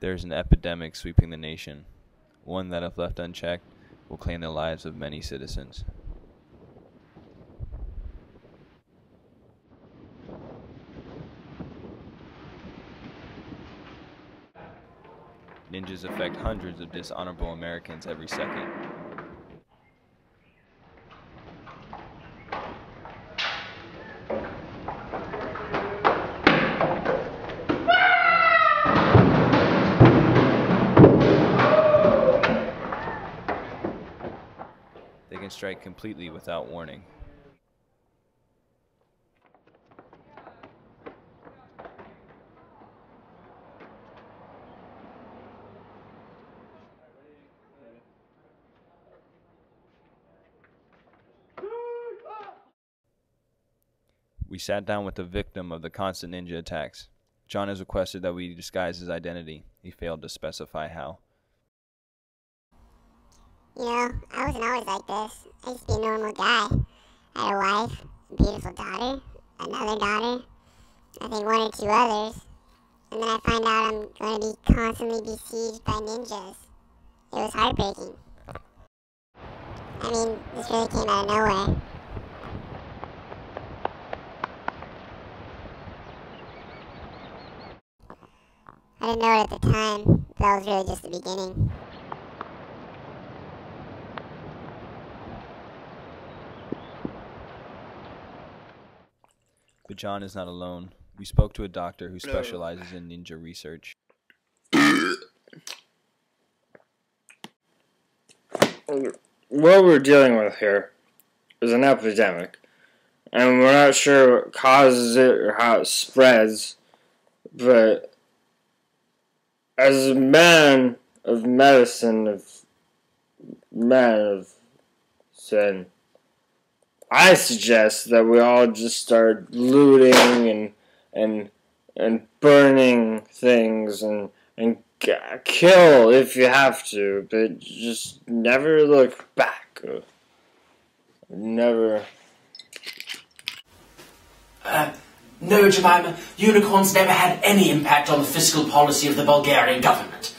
There is an epidemic sweeping the nation, one that, if left unchecked, will claim the lives of many citizens. Ninjas affect hundreds of dishonorable Americans every second. Strike completely without warning. We sat down with the victim of the constant ninja attacks. John has requested that we disguise his identity. He failed to specify how. You know, I wasn't always like this. I used to be a normal guy. I had a wife, a beautiful daughter, another daughter, I think one or two others. And then I find out I'm going to be constantly besieged by ninjas. It was heartbreaking. I mean, this really came out of nowhere. I didn't know it at the time, but that was really just the beginning. But John is not alone. We spoke to a doctor who specializes in ninja research. what we're dealing with here is an epidemic, and we're not sure what causes it or how it spreads, but as a man of medicine, of man of sin, I suggest that we all just start looting and and and burning things and and kill if you have to, but just never look back. Never. Uh, no, Jemima, unicorns never had any impact on the fiscal policy of the Bulgarian government.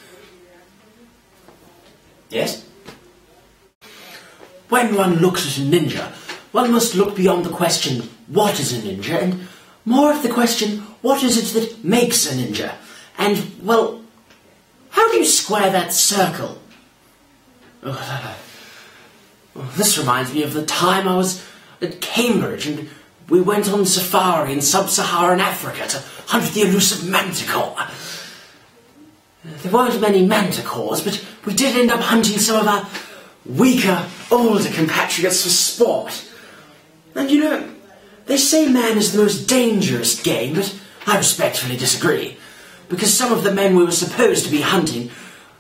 Yes? When one looks at a ninja, one must look beyond the question, what is a ninja, and more of the question, what is it that makes a ninja? And, well, how do you square that circle? Oh, this reminds me of the time I was at Cambridge and we went on safari in sub-Saharan Africa to hunt the elusive manticore. There weren't many manticores, but we did end up hunting some of our weaker, older compatriots for sport. And you know, they say man is the most dangerous game, but I respectfully disagree. Because some of the men we were supposed to be hunting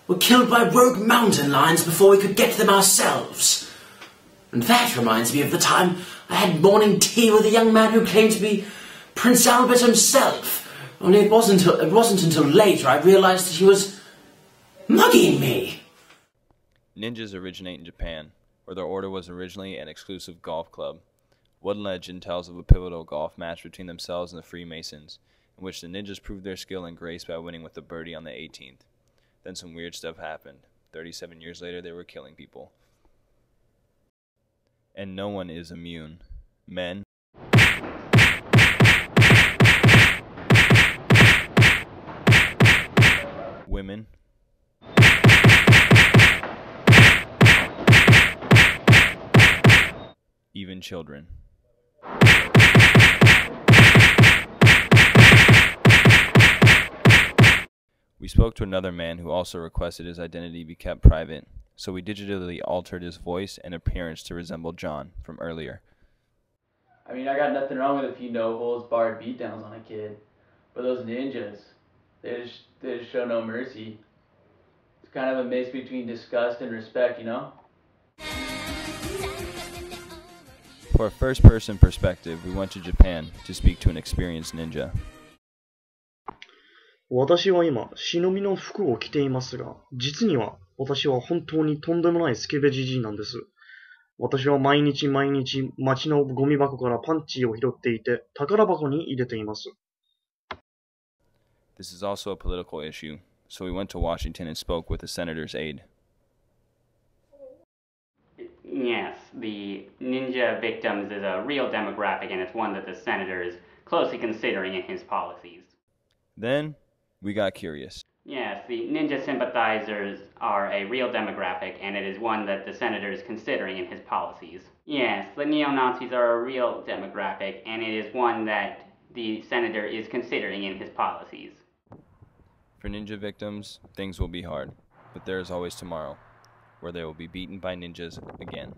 were killed by rogue mountain lions before we could get to them ourselves. And that reminds me of the time I had morning tea with a young man who claimed to be Prince Albert himself. Only it wasn't it wasn't until later I realized that he was mugging me. Ninjas originate in Japan, where their order was originally an exclusive golf club. One legend tells of a pivotal golf match between themselves and the Freemasons, in which the ninjas proved their skill and grace by winning with a birdie on the 18th. Then some weird stuff happened. 37 years later, they were killing people. And no one is immune. Men, women, even children. We spoke to another man who also requested his identity be kept private, so we digitally altered his voice and appearance to resemble John from earlier. I mean, I got nothing wrong with a few no holds barred beatdowns on a kid, but those ninjas, they just they just show no mercy. It's kind of a mix between disgust and respect, you know. For a first person perspective, we went to Japan to speak to an experienced ninja. 私は今、忍びの服を着ていますが、実には私は本当にとんでもないスケベじじいなんです。私は毎日毎日街のゴミ箱からパンチを拾っていて、宝箱に入れています。This is also a political issue. so we went to Washington and spoke with the senator's aide. Yes, the ninja victims is a real demographic, and it's one that the senator is closely considering in his policies. Then we got curious. Yes, the ninja sympathizers are a real demographic, and it is one that the senator is considering in his policies. Yes, the neo Nazis are a real demographic, and it is one that the senator is considering in his policies. For ninja victims, things will be hard, but there is always tomorrow, where they will be beaten by ninjas again.